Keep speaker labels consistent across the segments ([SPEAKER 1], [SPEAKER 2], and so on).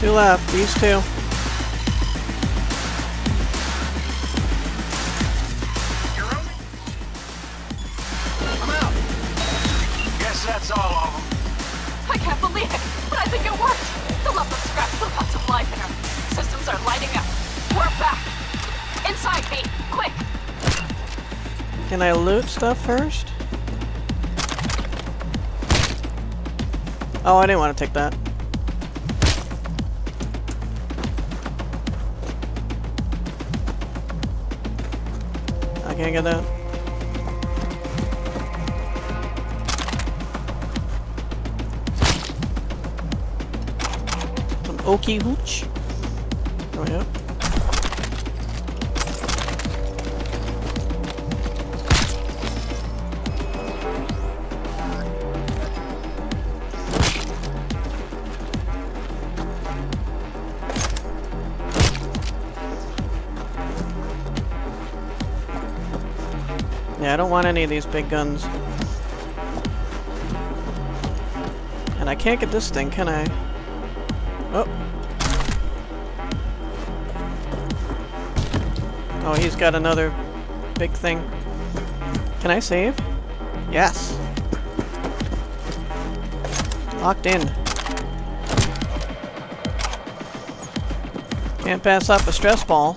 [SPEAKER 1] Two left. These two.
[SPEAKER 2] I'm out. Guess that's all of them.
[SPEAKER 3] I can't believe it, but I think it worked. The lump of scrap still got some life in her. Systems are lighting up. We're back. Inside me, quick.
[SPEAKER 1] Can I loot stuff first? Oh, I didn't want to take that. Can't get that. Some okie hooch. Oh, yeah. Yeah, I don't want any of these big guns. And I can't get this thing, can I? Oh. Oh, he's got another big thing. Can I save? Yes. Locked in. Can't pass up a stress ball.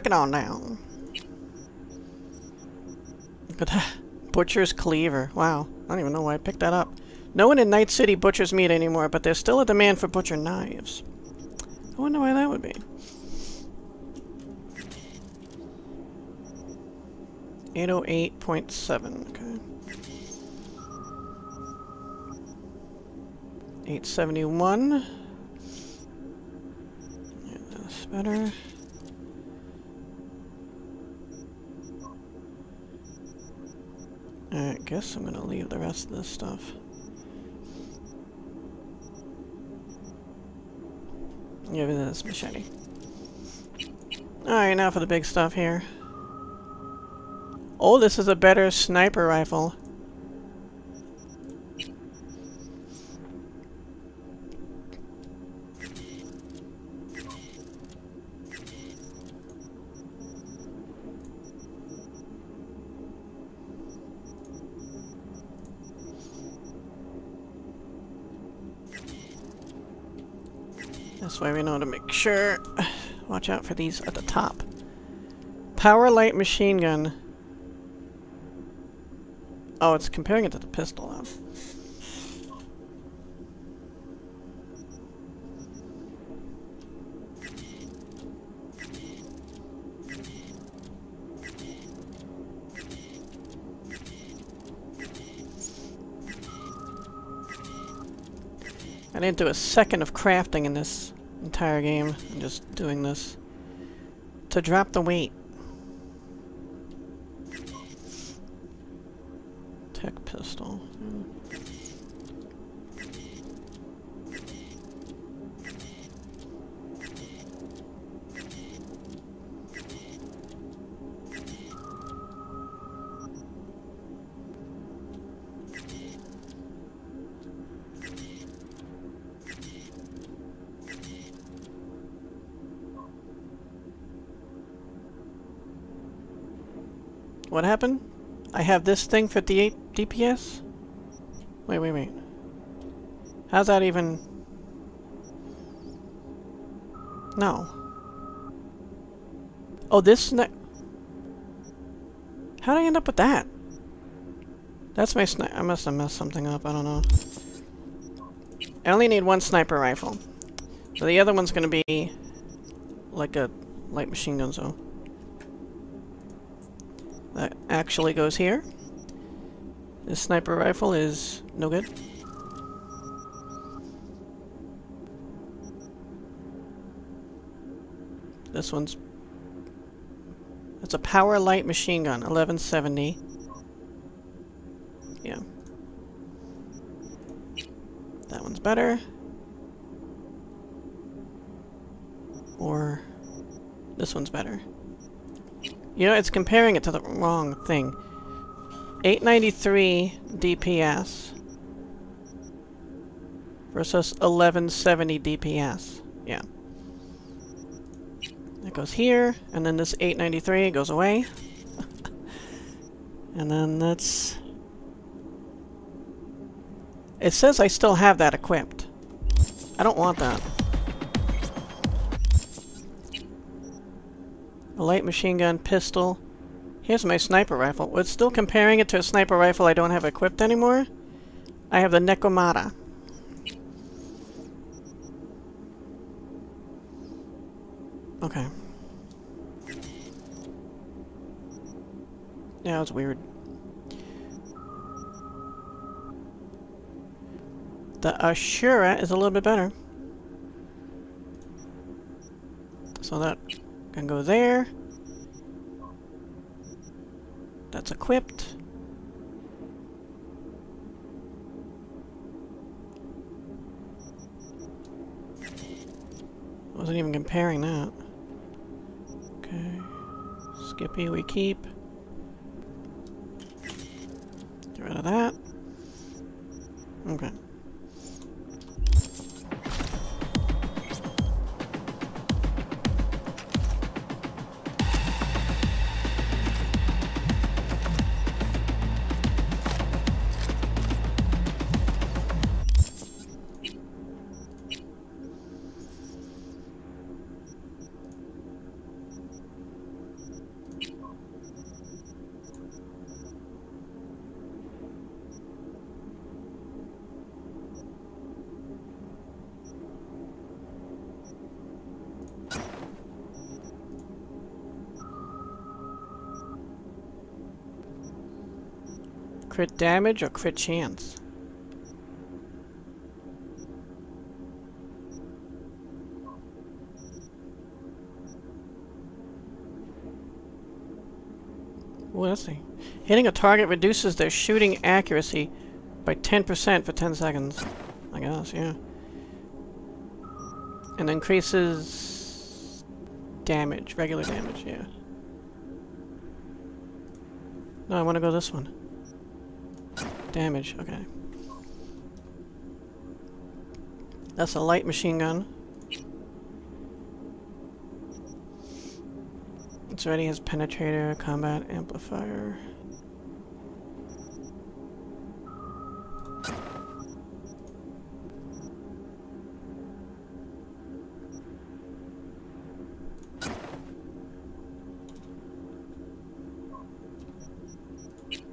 [SPEAKER 1] Pick it on at that. Uh, butcher's Cleaver. Wow. I don't even know why I picked that up. No one in Night City butchers meat anymore, but there's still a demand for butcher knives. I wonder why that would be. 808.7, okay. 871. Yeah, that's better. Alright, guess I'm gonna leave the rest of this stuff. Give me this machete. Alright, now for the big stuff here. Oh, this is a better sniper rifle. This way we know to make sure. Watch out for these at the top. Power light machine gun. Oh, it's comparing it to the pistol now. I didn't do a second of crafting in this entire game. Just doing this to drop the weight. What happened? I have this thing 58 DPS? Wait, wait, wait. How's that even... No. Oh, this... Ne How did I end up with that? That's my sni- I must have messed something up, I don't know. I only need one sniper rifle. So the other one's gonna be... like a light machine gun, so... That actually goes here. This sniper rifle is no good. This one's... It's a power light machine gun, 1170. Yeah. That one's better. Or this one's better. You know, it's comparing it to the wrong thing. 893 DPS versus 1170 DPS. Yeah. It goes here, and then this 893 goes away. and then that's... It says I still have that equipped. I don't want that. A light machine gun, pistol. Here's my sniper rifle. Well, it's still comparing it to a sniper rifle I don't have equipped anymore. I have the Nekomata. Okay. Yeah, it's weird. The Ashura is a little bit better. So that can go there. That's equipped. Wasn't even comparing that. Okay. Skippy we keep. Get rid of that. Crit damage or crit chance? Ooh, let's see. Hitting a target reduces their shooting accuracy by 10% for 10 seconds. I guess, yeah. And increases damage, regular damage, yeah. No, I want to go this one. Damage, okay. That's a light machine gun. It's already has penetrator, combat amplifier.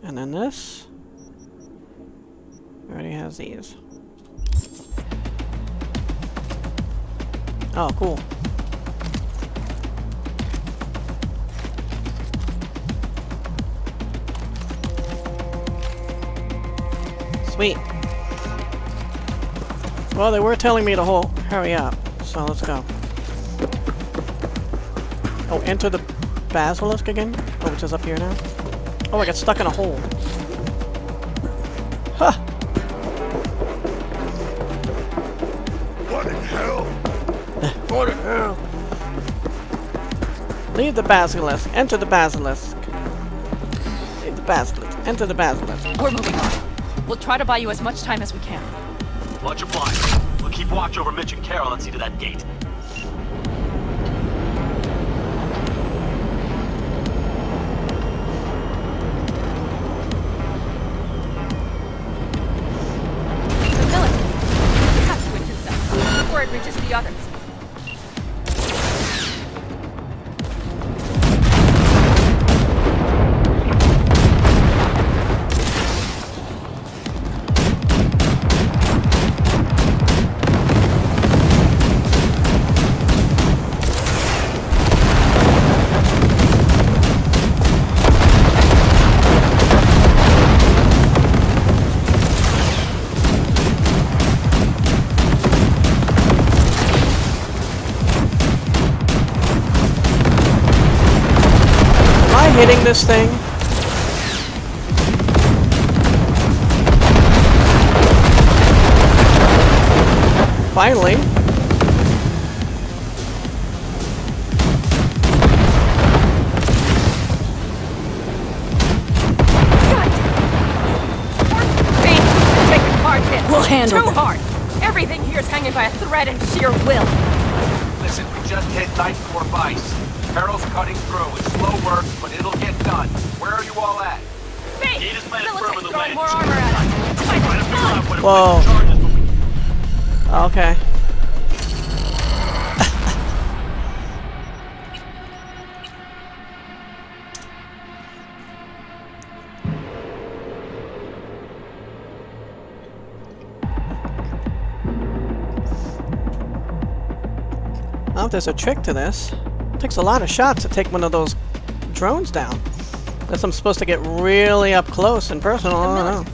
[SPEAKER 1] And then this. Oh, cool. Sweet. Well, they were telling me to hold, hurry up, so let's go. Oh, enter the basilisk again? Oh, which is up here now? Oh, I got stuck in a hole. Leave the basilisk. Enter the basilisk. Leave the basilisk. Enter the basilisk.
[SPEAKER 3] We're moving on. We'll try to buy you as much time as we can.
[SPEAKER 4] Much obliged. We'll keep watch over Mitch and Carol and see to that gate.
[SPEAKER 1] This thing. Finally.
[SPEAKER 3] Pete, you're taking hard hits.
[SPEAKER 5] We'll handle
[SPEAKER 3] Too hard. Everything here's hanging by a thread and sheer will.
[SPEAKER 4] Listen, we just hit Ninth Floor Vice. Carol's cutting through. It's slow work, but it'll get done. Where are you all at?
[SPEAKER 3] Pete,
[SPEAKER 4] Gate is planted
[SPEAKER 3] Militech
[SPEAKER 4] firm in the
[SPEAKER 3] throwing
[SPEAKER 4] ledge.
[SPEAKER 3] more armor at us.
[SPEAKER 4] Trying to figure out what to
[SPEAKER 1] Whoa.
[SPEAKER 4] place charges, but
[SPEAKER 1] Okay. I don't know if there's a trick to this. Takes a lot of shots to take one of those drones down. Unless I'm supposed to get really up close and personal, I don't know.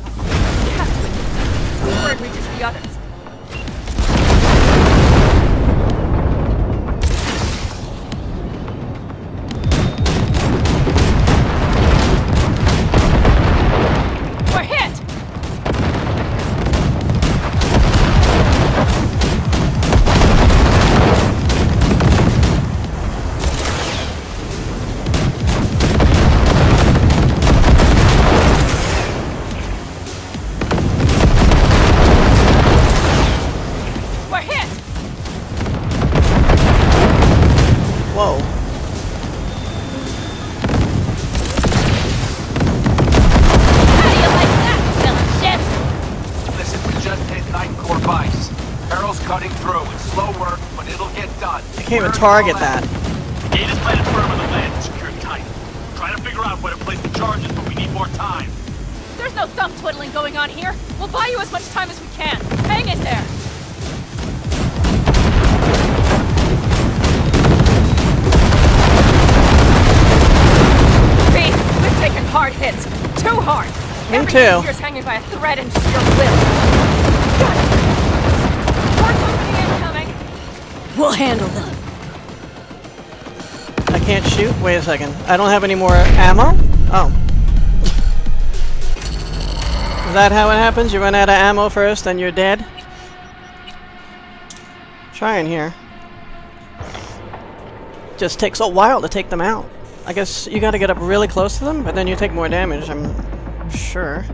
[SPEAKER 1] Target that.
[SPEAKER 4] Gate is planted firm in the land, secured tight. Trying to figure out where to place the charges, but we need more time.
[SPEAKER 3] There's no thumb twiddling going on here. We'll buy you as much time as we can. Hang in there. Pete, we've taken hard hits. Too hard.
[SPEAKER 1] Me
[SPEAKER 3] Everything
[SPEAKER 1] too.
[SPEAKER 3] here's hanging by a thread and sheer will. God. More company incoming.
[SPEAKER 5] We'll handle them.
[SPEAKER 1] Can't shoot? Wait a second. I don't have any more ammo? Oh. Is that how it happens? You run out of ammo first, then you're dead? Trying here. Just takes a while to take them out. I guess you gotta get up really close to them, but then you take more damage, I'm sure.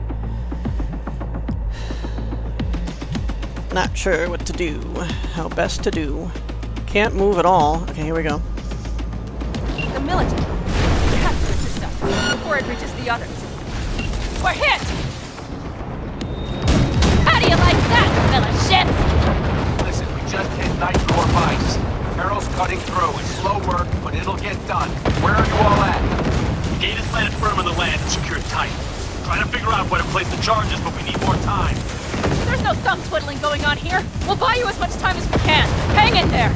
[SPEAKER 1] Not sure what to do. How best to do. Can't move at all. Okay, here we go.
[SPEAKER 3] The. We have to reach this stuff before it reaches the others. We're hit! How do you like that, villain shit?
[SPEAKER 4] Listen, we just hit Ninth Core Vice. Carol's cutting through. It's slow work, but it'll get done. Where are you all at? The gate is planted firm in the land, and secured tight. Trying to figure out where to place the charges, but we need more time.
[SPEAKER 3] There's no thumb twiddling going on here. We'll buy you as much time as we can. Hang in there.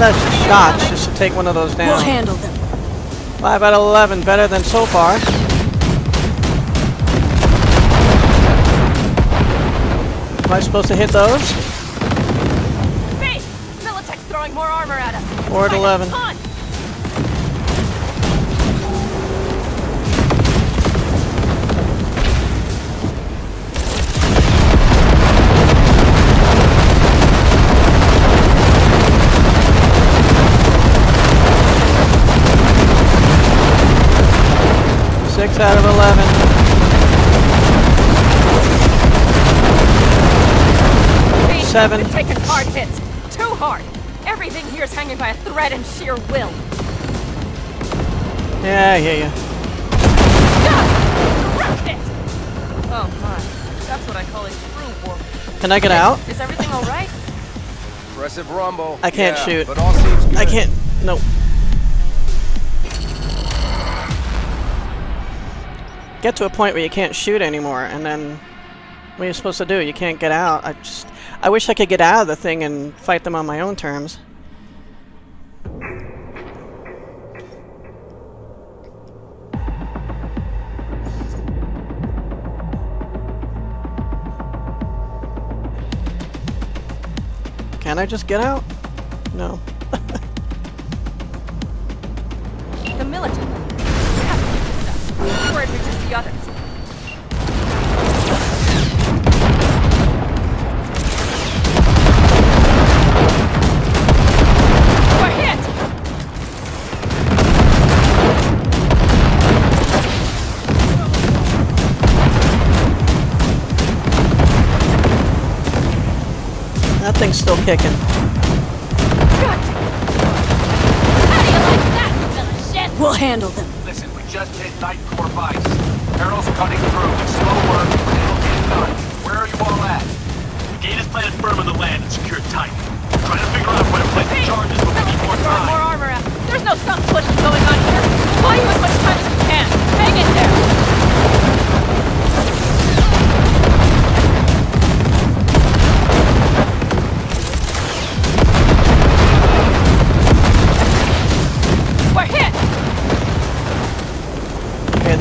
[SPEAKER 1] Lot of shots just to take one of those down.
[SPEAKER 5] We'll handle them.
[SPEAKER 1] 5 out of 11, better than so far. Am I supposed to hit those?
[SPEAKER 3] Hey! Militech's throwing more armor at us.
[SPEAKER 1] Four at
[SPEAKER 3] Find a
[SPEAKER 1] 11. Six out of 11. Seven.
[SPEAKER 3] We've taken hard hits. Too hard. Everything here's hanging by a thread and sheer will.
[SPEAKER 1] Yeah, I hear you.
[SPEAKER 3] God! Crushed it! Oh my. That's what I call a true war.
[SPEAKER 1] Can I get out?
[SPEAKER 3] Is everything alright?
[SPEAKER 6] Impressive rumble.
[SPEAKER 1] I can't
[SPEAKER 6] Yeah,
[SPEAKER 1] shoot.
[SPEAKER 6] But all seems good.
[SPEAKER 1] I can't. Nope. get to a point where you can't shoot anymore, and then what are you supposed to do? You can't get out. I just, I wish I could get out of the thing and fight them on my own terms. Can I just get out? No.
[SPEAKER 3] the militant before it reaches the others. We're hit!
[SPEAKER 1] That thing's still kicking.
[SPEAKER 3] How do you like that, you shit?
[SPEAKER 5] We'll handle them.
[SPEAKER 4] Cutting through. It's slow work, but it'll get done. Where are you all at?
[SPEAKER 7] The gate is planted firm on the land and secured tight. Trying to figure out where to place the charges, but we need more
[SPEAKER 3] Throw more armor out. There's no thumb pushing going on here. Buy you as much time as we can. Hang in there.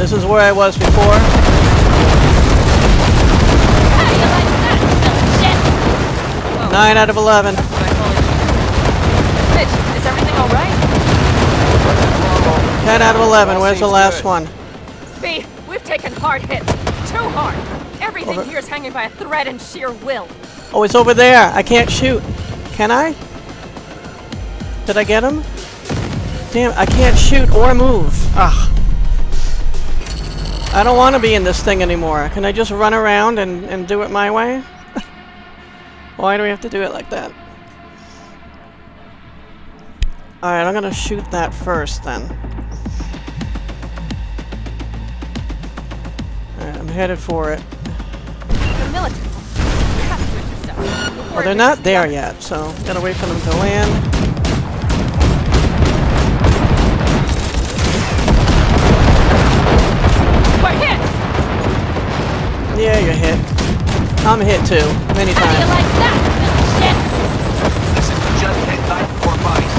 [SPEAKER 1] This is where I was before.
[SPEAKER 3] How do you like that, you little
[SPEAKER 1] 9 out of 11.
[SPEAKER 3] Mitch, is everything alright?
[SPEAKER 1] 10 out of 11. Where's the last
[SPEAKER 6] good.
[SPEAKER 1] one?
[SPEAKER 3] B, we've taken hard hits. Too hard. Everything
[SPEAKER 1] Over.
[SPEAKER 3] here is hanging by a thread and sheer will.
[SPEAKER 1] Oh, it's over there. I can't shoot. Can I? Did I get him? Damn, I can't shoot or move. Ugh. I don't want to be in this thing anymore. Can I just run around and, and do it my way? Why do we have to do it like that? Alright, I'm gonna shoot that first then. Alright, I'm headed for it.
[SPEAKER 3] The military. We have to intercept. before
[SPEAKER 1] Well, they're not there yet, so gotta wait for them to land. Yeah, you're hit. I'm hit too, many
[SPEAKER 3] How do you
[SPEAKER 1] times.
[SPEAKER 3] like that, you little shit?
[SPEAKER 4] Listen, we just hit Night Core Vice.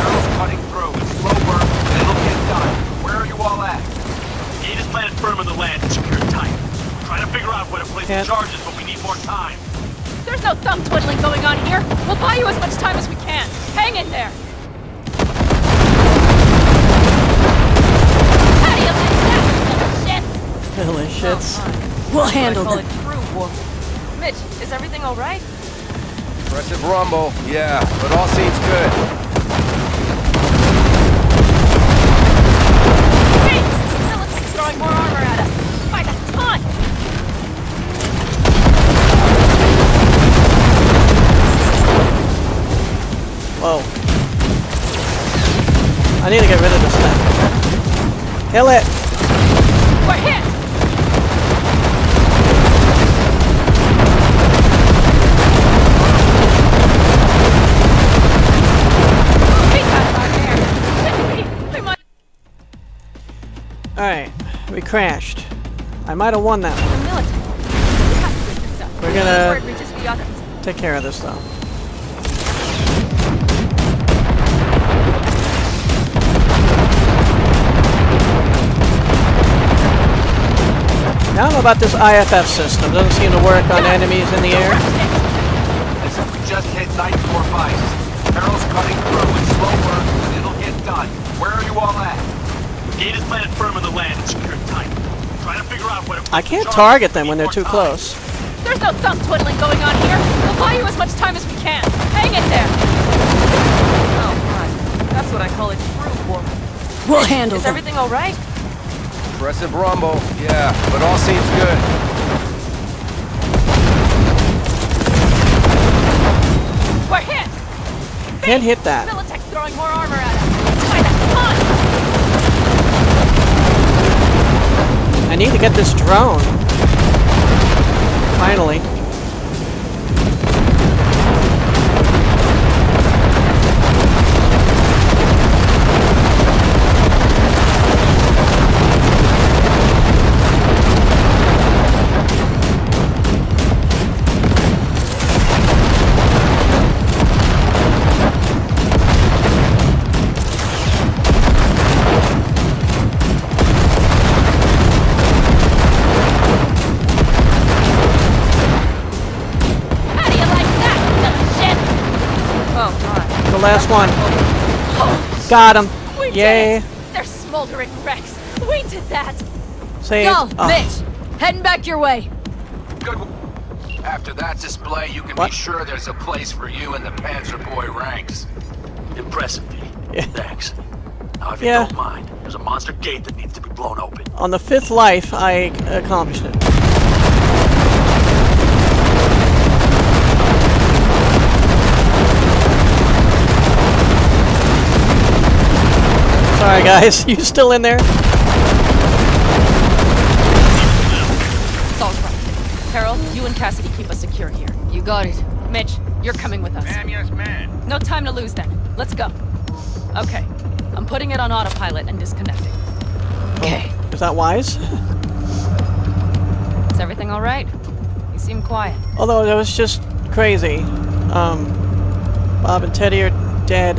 [SPEAKER 4] Carol's cutting through. It's slow work, but it'll get done. Where are you all at?
[SPEAKER 7] The gate is planted firm on the land and secured tight. Trying to figure out where to place
[SPEAKER 1] Can't-
[SPEAKER 7] the charges, but we need more time.
[SPEAKER 3] There's no thumb twiddling going on here. We'll buy you as much time as we can. Hang in there. How do you like that, you little?
[SPEAKER 1] Holy shits.
[SPEAKER 5] Oh, We'll handle
[SPEAKER 3] I call
[SPEAKER 5] them.
[SPEAKER 3] it true war. Mitch, is everything alright?
[SPEAKER 6] Impressive rumble. Yeah, but all seems good.
[SPEAKER 3] Hey! Military's throwing more armor at us. By the ton!
[SPEAKER 1] Whoa. I need to get rid of this thing. Kill it! Alright, we crashed. I might have won that one.
[SPEAKER 3] The military. we're,
[SPEAKER 1] we're gonna-
[SPEAKER 3] Before it reaches the others.
[SPEAKER 1] Take care of this though. I don't about this IFF system. Doesn't seem to work on enemies in the air.
[SPEAKER 4] Listen, we just hit Night Core Vice. Carol's cutting through. It's slow work, but it'll get done. Where are you all at?
[SPEAKER 7] The gate is planted firm on the land and secured tight. Trying to figure out where to place
[SPEAKER 1] I can't target them when they're too
[SPEAKER 7] time.
[SPEAKER 1] close.
[SPEAKER 3] There's no thumb twiddling going on here. We'll buy you as much time as we can. Hang in there. Oh, God. That's what I call a true war.
[SPEAKER 5] We'll handle
[SPEAKER 3] Is
[SPEAKER 5] them.
[SPEAKER 3] everything alright?
[SPEAKER 6] Impressive rumble. Yeah, but all seems good.
[SPEAKER 3] We're hit!
[SPEAKER 1] Can't hit that.
[SPEAKER 3] Militech's throwing more armor at us. By the ton!
[SPEAKER 1] I need to get this drone. Finally. Last one. Oh, Got him.
[SPEAKER 3] We
[SPEAKER 1] Yay.
[SPEAKER 3] They're smoldering wrecks. We did that.
[SPEAKER 1] Saved.
[SPEAKER 5] Go,
[SPEAKER 1] Oh,
[SPEAKER 5] Mitch! Heading back your way.
[SPEAKER 6] Good. After that display, you can
[SPEAKER 1] What?
[SPEAKER 6] be sure there's a place for you in the Panzer Boy ranks.
[SPEAKER 7] Impressive, V.
[SPEAKER 1] Yeah.
[SPEAKER 7] Thanks. Now, if you
[SPEAKER 1] Yeah.
[SPEAKER 7] don't mind, there's a monster gate that needs to be blown open.
[SPEAKER 1] On the fifth life, I accomplished it. Sorry, guys. You still in there?
[SPEAKER 3] Saul's right. Carol, you and Cassidy keep us secure here.
[SPEAKER 5] You got it.
[SPEAKER 3] Mitch, you're coming with us.
[SPEAKER 6] yes, man.
[SPEAKER 3] No time to lose then. Let's go. Okay. I'm putting it on autopilot and disconnecting.
[SPEAKER 5] Okay.
[SPEAKER 1] Is that wise?
[SPEAKER 3] Is everything all right? You seem quiet.
[SPEAKER 1] Although that was just crazy. Um, Bob and Teddy are dead.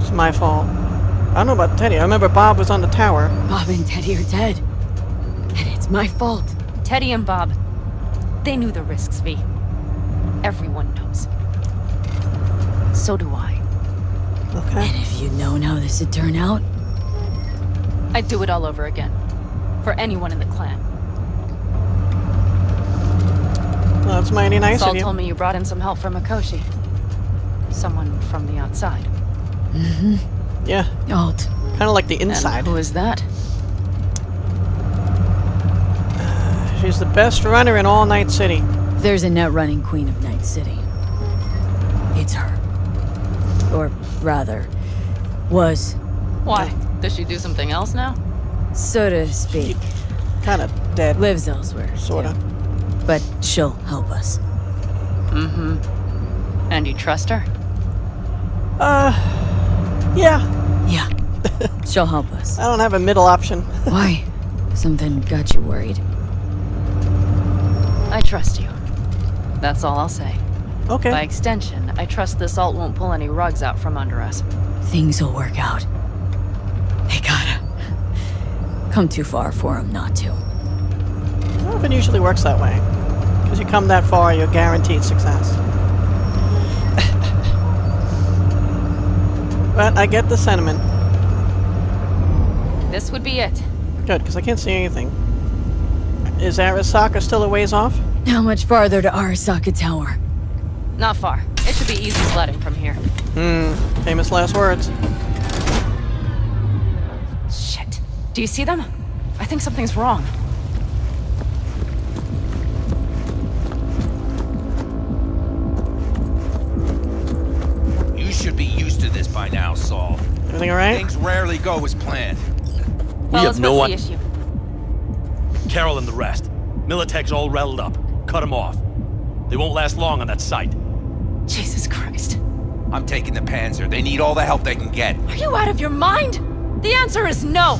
[SPEAKER 1] It's my fault. I don't know about Teddy. I remember Bob was on the tower.
[SPEAKER 5] Bob and Teddy are dead. And it's my fault.
[SPEAKER 3] Teddy and Bob, they knew the risks, V. Everyone knows. So do I.
[SPEAKER 1] Okay.
[SPEAKER 5] And if you'd known how this would turn out,
[SPEAKER 3] I'd do it all over again. For anyone in the clan.
[SPEAKER 1] Well, that's mighty nice
[SPEAKER 3] Saul
[SPEAKER 1] of you.
[SPEAKER 3] told me you brought in some help from Akoshi. Someone from the outside. Mm-hmm.
[SPEAKER 1] Yeah,
[SPEAKER 5] Alt.
[SPEAKER 1] kind of like the inside.
[SPEAKER 3] And who is that?
[SPEAKER 1] She's the best runner in all Night City.
[SPEAKER 5] There's a net running queen of Night City. It's her. Or rather, was,
[SPEAKER 3] Why? Does she do something else now?
[SPEAKER 5] so to speak.
[SPEAKER 1] Kind of dead,
[SPEAKER 5] Lives elsewhere.
[SPEAKER 1] sorta.
[SPEAKER 5] too. But she'll help us. Mm-hmm.
[SPEAKER 3] And you trust her?
[SPEAKER 1] Uh, yeah.
[SPEAKER 5] Yeah. She'll help us.
[SPEAKER 1] I don't have a middle option.
[SPEAKER 5] Why? Something got you worried.
[SPEAKER 3] I trust you. That's all I'll say.
[SPEAKER 1] Okay.
[SPEAKER 3] By extension, I trust this alt won't pull any rugs out from under us.
[SPEAKER 5] Things will work out. They gotta. Come too far for them not to.
[SPEAKER 1] I don't know if it usually works that way. Because you come that far, you're guaranteed success. but I get the sentiment.
[SPEAKER 3] This would be it.
[SPEAKER 1] Good, because I can't see anything. Is Arasaka still a ways off?
[SPEAKER 5] How much farther to Arasaka Tower?
[SPEAKER 3] Not far. It should be easy sledding from here.
[SPEAKER 1] Hmm. Famous last words.
[SPEAKER 3] Shit. Do you see them? I think something's wrong.
[SPEAKER 6] You should be used to this by now, Saul.
[SPEAKER 1] Everything alright?
[SPEAKER 6] Things rarely go as planned.
[SPEAKER 3] Fellas,
[SPEAKER 7] have no
[SPEAKER 3] what's
[SPEAKER 7] one-
[SPEAKER 3] issue?
[SPEAKER 7] Carol and the rest. Militech's all rattled up. Cut them off. They won't last long on that site.
[SPEAKER 3] Jesus Christ.
[SPEAKER 6] I'm taking the Panzer. They need all the help they can get.
[SPEAKER 3] Are you out of your mind? The answer is no.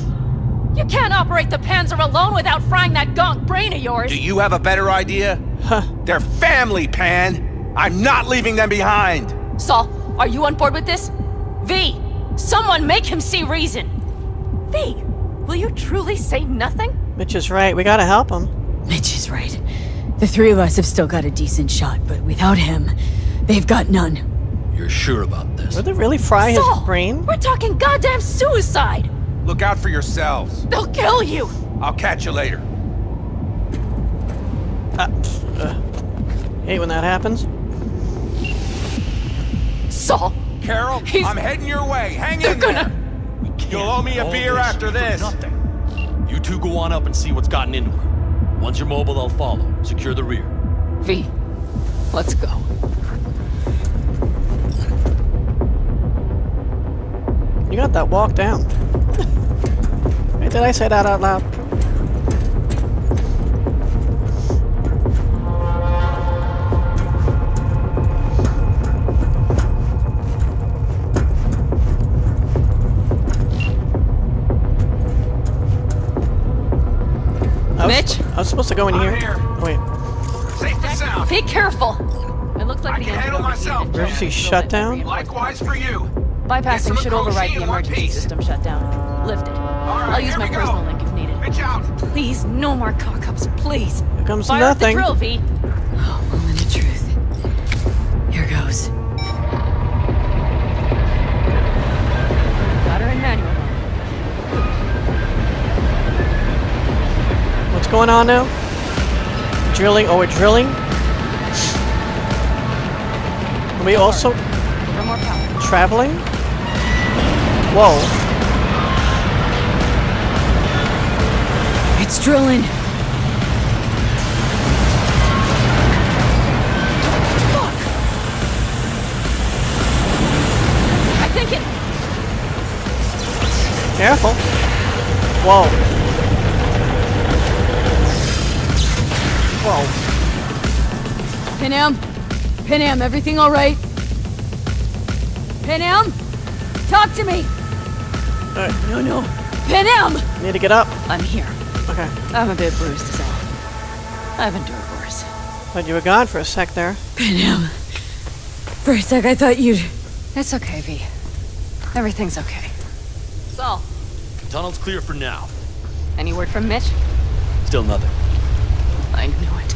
[SPEAKER 3] You can't operate the Panzer alone without frying that gonk brain of yours.
[SPEAKER 6] Do you have a better idea?
[SPEAKER 1] Huh.
[SPEAKER 6] They're family, Pan. I'm not leaving them behind.
[SPEAKER 3] Saul, are you on board with this? V, someone make him see reason. V, will you truly say nothing?
[SPEAKER 1] Mitch is right. We gotta help him.
[SPEAKER 5] Mitch is right. The three of us have still got a decent shot, but without him, they've got none.
[SPEAKER 7] You're sure about this?
[SPEAKER 1] Would they really fry his brain?
[SPEAKER 3] we're talking goddamn suicide.
[SPEAKER 6] Look out for yourselves.
[SPEAKER 3] They'll kill you.
[SPEAKER 6] I'll catch you later.
[SPEAKER 1] Uh, uh, hate when that happens.
[SPEAKER 3] Saul,
[SPEAKER 6] Carol,
[SPEAKER 3] He's-
[SPEAKER 6] I'm heading your way. Hang
[SPEAKER 3] they're
[SPEAKER 6] in
[SPEAKER 3] gonna.
[SPEAKER 6] there.
[SPEAKER 7] Can't
[SPEAKER 6] You'll owe me a beer
[SPEAKER 7] this
[SPEAKER 6] after this.
[SPEAKER 7] Nothing. You two go on up and see what's gotten into her. Once you're mobile, I'll follow. Secure the rear.
[SPEAKER 3] V, let's go.
[SPEAKER 1] You got that walk down. Did I say that out loud?
[SPEAKER 3] Mitch?
[SPEAKER 1] I was supposed to go in here.
[SPEAKER 6] here.
[SPEAKER 1] Oh, wait.
[SPEAKER 6] Safe and sound.
[SPEAKER 3] Be careful. It looks like
[SPEAKER 6] I
[SPEAKER 3] the
[SPEAKER 6] can handle myself.
[SPEAKER 1] Emergency shutdown?
[SPEAKER 6] Likewise for you.
[SPEAKER 3] Bypassing should override the emergency
[SPEAKER 6] piece.
[SPEAKER 3] system shutdown. Lift it.
[SPEAKER 6] right,
[SPEAKER 3] I'll use my
[SPEAKER 6] we go.
[SPEAKER 3] personal link if needed.
[SPEAKER 6] Pitch out.
[SPEAKER 3] Please, no more cock-ups, please.
[SPEAKER 1] Here comes
[SPEAKER 3] Fire
[SPEAKER 1] nothing.
[SPEAKER 3] up the drill, V.
[SPEAKER 1] going on now? Drilling. Oh, we're drilling. Are we also
[SPEAKER 3] For more power.
[SPEAKER 1] traveling? Whoa.
[SPEAKER 5] It's drilling.
[SPEAKER 3] I think it.
[SPEAKER 1] Careful. Whoa. Whoa.
[SPEAKER 5] Panam? Panam, everything all right? Panam? Talk to me!
[SPEAKER 1] Alright,
[SPEAKER 5] No, no. Panam!
[SPEAKER 1] need to get up.
[SPEAKER 5] I'm here.
[SPEAKER 1] Okay.
[SPEAKER 5] I'm a bit bruised as all. I've endured worse.
[SPEAKER 1] Thought you were gone for a sec there.
[SPEAKER 5] Panam. For a sec, I thought you'd...
[SPEAKER 3] It's okay, V. Everything's okay. Saul,
[SPEAKER 7] Tunnel's clear for now.
[SPEAKER 3] any word from Mitch?
[SPEAKER 7] Still nothing.
[SPEAKER 3] I knew it.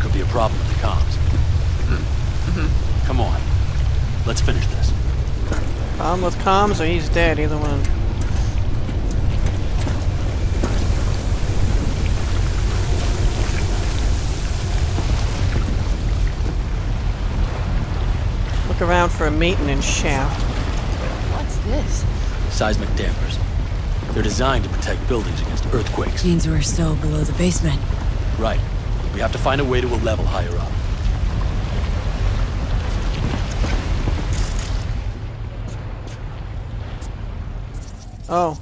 [SPEAKER 7] Could be a problem with the comms. Mm-hmm. Come on. Let's finish this.
[SPEAKER 1] Problem with comms or he's dead, either one. Look around for a maintenance shaft.
[SPEAKER 3] What's this?
[SPEAKER 7] Seismic dampers. They're designed to protect buildings against earthquakes.
[SPEAKER 5] Means we're still below the basement.
[SPEAKER 7] Right. We have to find a way to a level higher up.
[SPEAKER 1] Oh.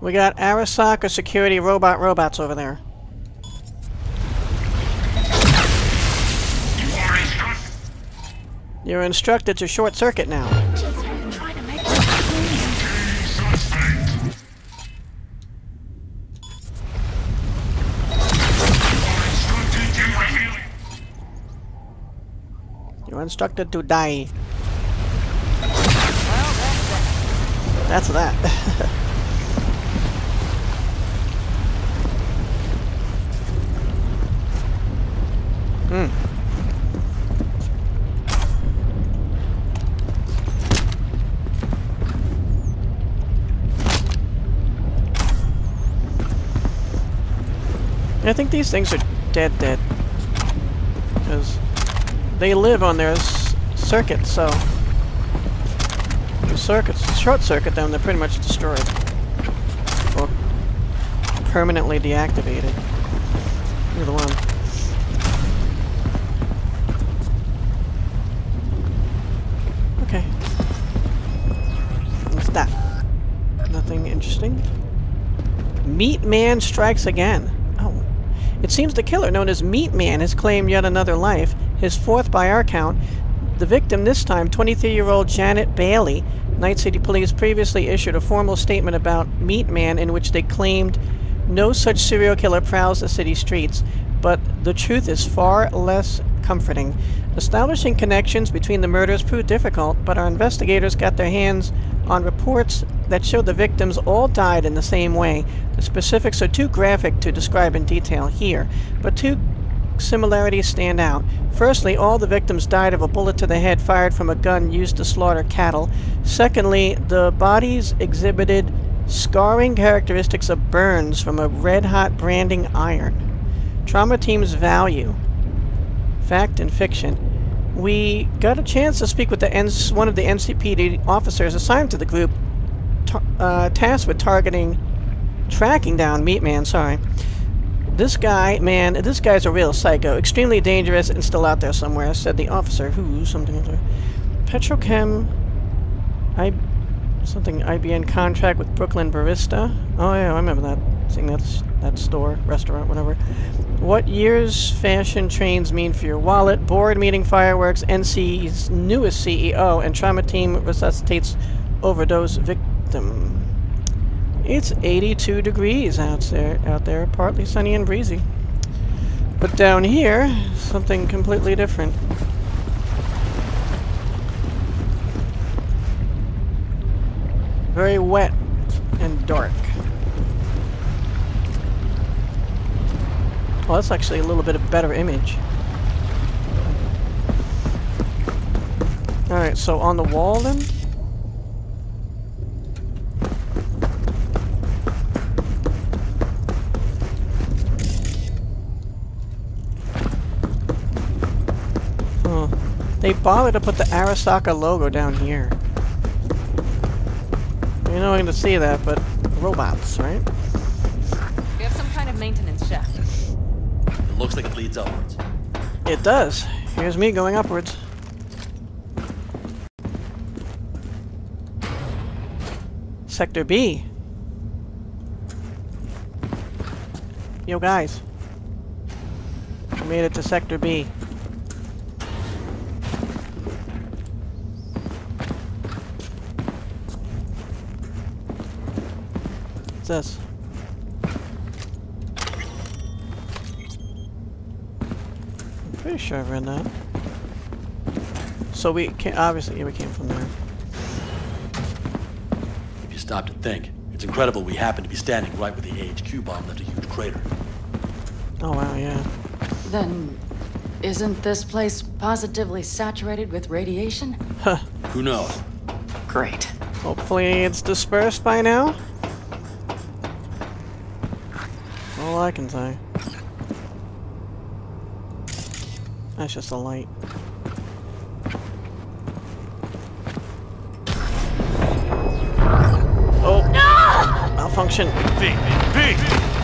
[SPEAKER 1] We got Arasaka security robot robots over there. You're instructed to short circuit now. Instructed to die. That's that. Hmm. I think these things are dead dead. Because they live on their circuit, so... The circuits, short circuit them, they're pretty much destroyed. Or permanently deactivated. Either one. Okay. What's that? Nothing interesting. Meat Man strikes again. Oh. It seems the killer, known as Meat Man, has claimed yet another life, his fourth by our count. The victim this time, 23-year-old Janet Bailey. Night City Police previously issued a formal statement about Meat Man in which they claimed no such serial killer prowls the city streets, but the truth is far less comforting. Establishing connections between the murders proved difficult, but our investigators got their hands on reports that showed the victims all died in the same way. The specifics are too graphic to describe in detail here, but two similarities stand out. Firstly, all the victims died of a bullet to the head fired from a gun used to slaughter cattle. Secondly, the bodies exhibited scarring characteristics of burns from a red-hot branding iron. Trauma team's value. Fact and fiction. We got a chance to speak with the one of the NCPD officers assigned to the group, uh, tasked with targeting, tracking down Meat Man. Sorry. This guy, man, this guy's a real psycho. Extremely dangerous and still out there somewhere, said the officer. Who? Something. Petrochem. I. Something. IBN contract with Brooklyn Barista. Oh, yeah, I remember that. Seeing that, that store, restaurant, whatever. What year's fashion trains mean for your wallet? Board meeting fireworks. NC's newest CEO and trauma team resuscitates overdose victim. It's 82 degrees out there, out there, partly sunny and breezy. But down here, something completely different. Very wet and dark. Well, that's actually a little bit of better image. Alright, so on the wall then? Bother to put the Arasaka logo down here. You're not going to see that, but robots, right?
[SPEAKER 3] We have some kind of maintenance shaft.
[SPEAKER 7] It looks like it leads upwards.
[SPEAKER 1] It does. Here's me going upwards. Sector B. Yo, guys. We made it to Sector B. What's this? I'm pretty sure I've read that. So we can obviously yeah, we came from there.
[SPEAKER 7] If you stop to think, it's incredible we happen to be standing right where the AHQ bomb left a huge crater.
[SPEAKER 1] Oh wow, yeah.
[SPEAKER 5] Then, isn't this place positively saturated with radiation?
[SPEAKER 1] Huh.
[SPEAKER 7] Who knows?
[SPEAKER 5] Great.
[SPEAKER 1] Hopefully it's dispersed by now. All I can say. That's just a light. Oh! Malfunction.
[SPEAKER 4] V, V!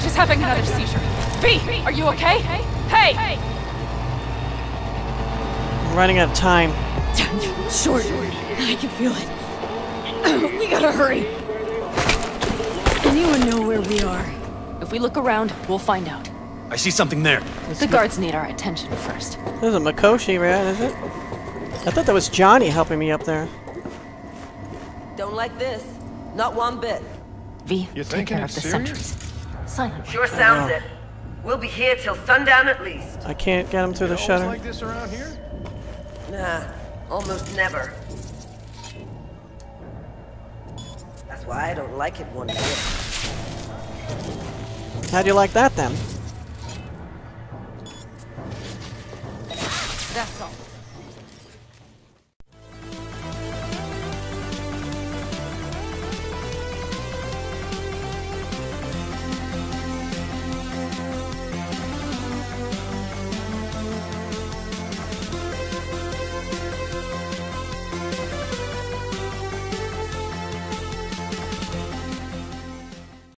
[SPEAKER 3] She's having another seizure. V, are you okay? Hey!
[SPEAKER 1] I'm running out of time.
[SPEAKER 5] Short. I can feel it. we gotta hurry. Anyone know where we are?
[SPEAKER 3] If we look around, we'll find out.
[SPEAKER 7] I see something there.
[SPEAKER 3] The guards need our attention first.
[SPEAKER 1] This is a Makoshi rat, is it? I thought that was Johnny helping me up there.
[SPEAKER 8] Don't like this. Not one bit.
[SPEAKER 3] V,
[SPEAKER 2] You
[SPEAKER 3] take
[SPEAKER 2] thinking
[SPEAKER 3] care of the
[SPEAKER 2] serious?
[SPEAKER 3] sentries. Silently.
[SPEAKER 8] Sure sounds it. We'll be here till sundown at least.
[SPEAKER 1] I can't get him through the shutter.
[SPEAKER 2] like this around here?
[SPEAKER 8] Nah, almost never. That's why I don't like it one bit.
[SPEAKER 1] How do you like that then?
[SPEAKER 3] That's all.